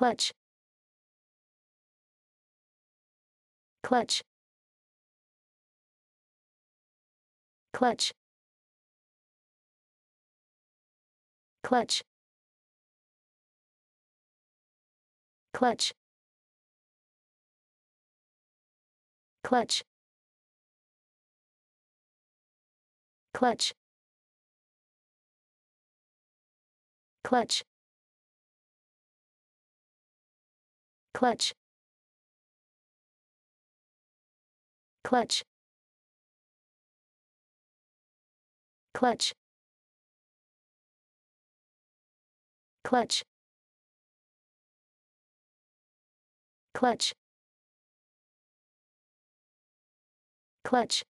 clutch. Clutch. Clutch. Clutch. Clutch. Clutch. Clutch. Clutch clutch. Clutch. Clutch. Clutch. Clutch. Clutch